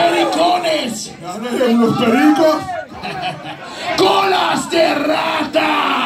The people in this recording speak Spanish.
pericones, Dale pericos. colas de rata.